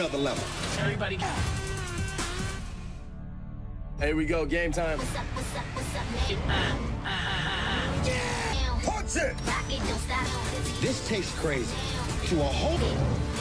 another level. Everybody. go. Here we go, game time. What's up, what's up, what's up, man? Ah, ah, ah, Punch it! Rock it. This tastes crazy. To a whole...